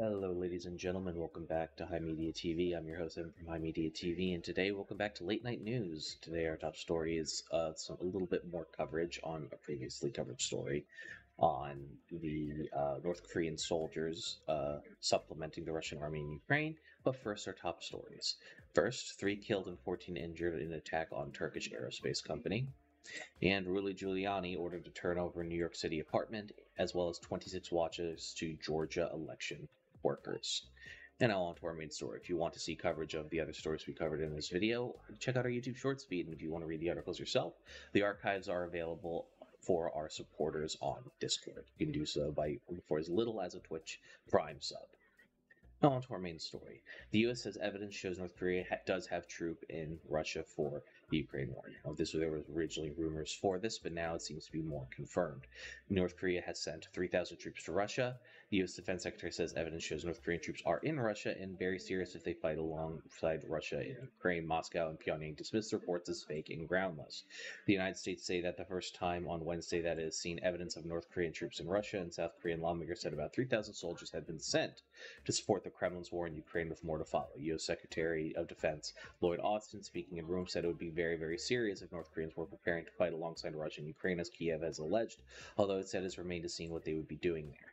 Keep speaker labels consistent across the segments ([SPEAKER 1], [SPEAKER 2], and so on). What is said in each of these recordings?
[SPEAKER 1] Hello, ladies and gentlemen. Welcome back to HI Media TV. I'm your host, Evan from HI Media TV, and today, welcome back to Late Night News. Today, our top story is uh, some, a little bit more coverage on a previously covered story on the uh, North Korean soldiers uh, supplementing the Russian army in Ukraine. But first, our top stories. First, three killed and 14 injured in an attack on Turkish aerospace company. And Rudy Giuliani ordered to turn over New York City apartment, as well as 26 watches to Georgia election workers. And now on to our main story. If you want to see coverage of the other stories we covered in this video, check out our YouTube Shorts feed. And if you want to read the articles yourself, the archives are available for our supporters on Discord. You can do so by for as little as a Twitch Prime sub. Now on to our main story. The U.S. says evidence shows North Korea ha- does have troop in Russia for Ukraine war. Now, this there was originally rumors for this, but now it seems to be more confirmed. North Korea has sent 3,000 troops to Russia. The U.S. Defense Secretary says evidence shows North Korean troops are in Russia and very serious if they fight alongside Russia in Ukraine. Moscow and Pyongyang dismissed reports as fake and groundless. The United States say that the first time on Wednesday that it has seen evidence of North Korean troops in Russia, and South Korean lawmakers said about 3,000 soldiers had been sent to support the Kremlin's war in Ukraine, with more to follow. U.S. Secretary of Defense Lloyd Austin, speaking in Rome, said it would be very, very serious if North Koreans were preparing to fight alongside Russia and Ukraine, as Kiev has alleged, although it said it's remained to see what they would be doing there.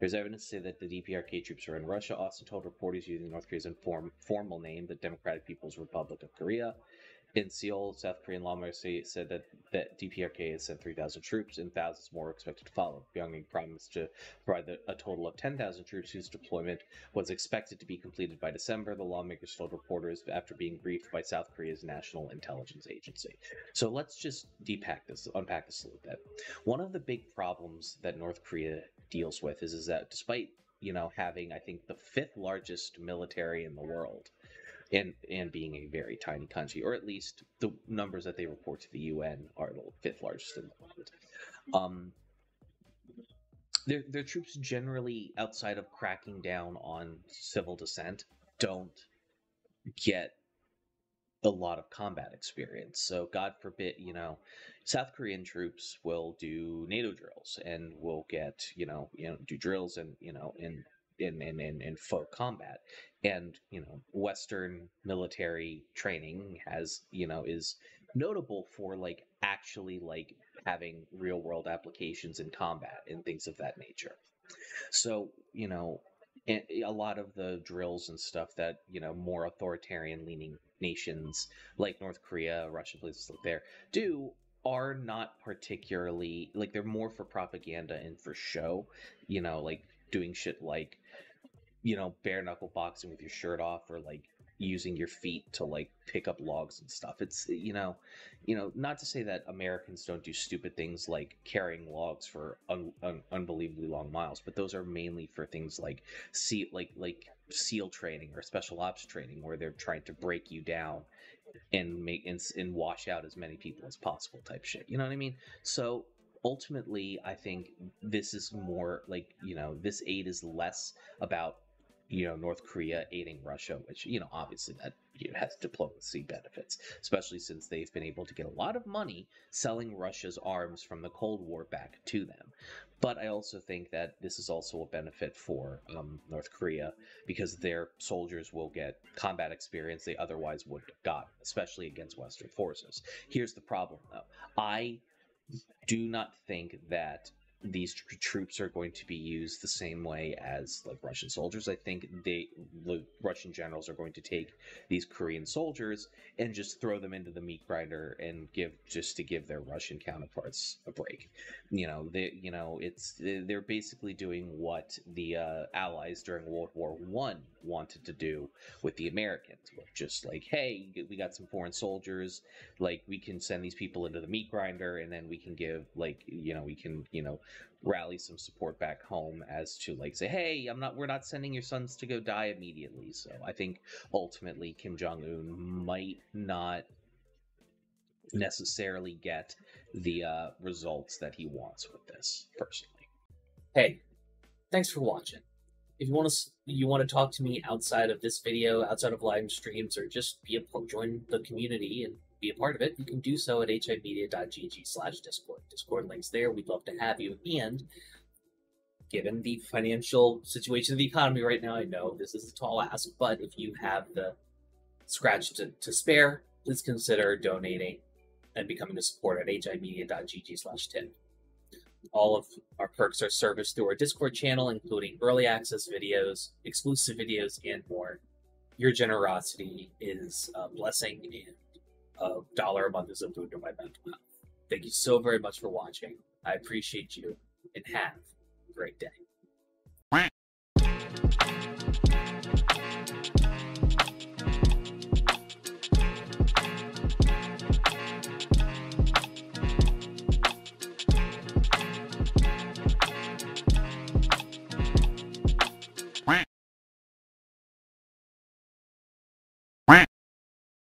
[SPEAKER 1] There's evidence to say that the DPRK troops are in Russia. Austin told reporters using North Korea's inform- formal name, the Democratic People's Republic of Korea. In Seoul, South Korean lawmakers said that, that DPRK has sent 3,000 troops and thousands more are expected to follow. Pyongyang promised to provide a total of 10,000 troops whose deployment was expected to be completed by December, the lawmakers told reporters after being briefed by South Korea's National Intelligence Agency. So let's just depack this, unpack this a little bit. One of the big problems that North Korea deals with is, is that despite you know having I think the fifth largest military in the world, and and being a very tiny country, or at least the numbers that they report to the UN are the fifth largest in the world. Um, their their troops generally, outside of cracking down on civil dissent, don't get a lot of combat experience. So God forbid, you know, South Korean troops will do NATO drills and will get, you know, you know, do drills and, you know, in in in in, in faux combat. And, you know, Western military training has, you know, is notable for like actually like having real world applications in combat and things of that nature. So, you know, a lot of the drills and stuff that you know more authoritarian leaning nations like North Korea, Russia, places like there do are not particularly like they're more for propaganda and for show. You know, like doing shit like you know bare knuckle boxing with your shirt off or like using your feet to like pick up logs and stuff. It's you know, you know, not to say that Americans don't do stupid things like carrying logs for un- un- unbelievably long miles, but those are mainly for things like seal like like SEAL training or special ops training where they're trying to break you down and make and, and wash out as many people as possible type shit. You know what I mean? So ultimately I think this is more like, you know, this aid is less about you know North Korea aiding Russia, which you know obviously that you know, has diplomacy benefits, especially since they've been able to get a lot of money selling Russia's arms from the Cold War back to them. But I also think that this is also a benefit for um, North Korea because their soldiers will get combat experience they otherwise wouldn't have gotten, especially against Western forces. Here's the problem, though: I do not think that these tr- troops are going to be used the same way as like Russian soldiers. I think they the Russian generals are going to take these Korean soldiers and just throw them into the meat grinder and give just to give their Russian counterparts a break. You know, they you know it's they're basically doing what the uh, Allies during World War One wanted to do with the Americans, just like hey, we got some foreign soldiers, like we can send these people into the meat grinder and then we can give like you know we can you know rally some support back home as to like say hey i'm not we're not sending your sons to go die immediately. So i think ultimately kim jong-un might not necessarily get the uh, results that he wants with this personally.
[SPEAKER 2] Hey thanks for watching. If you want to you want to talk to me outside of this video outside of live streams or just be a join the community and be a part of it, you can do so at himedia.gg slash discord. Discord links there. We'd love to have you. And given the financial situation of the economy right now, I know this is a tall ask, but if you have the scratch to, to spare, please consider donating and becoming a supporter at himedia.gg slash tip. All of our perks are serviced through our Discord channel, including early access videos, exclusive videos, and more. Your generosity is a blessing, and a dollar a month is boon to my mental health. Thank you so very much for watching. I appreciate you, and have a great day.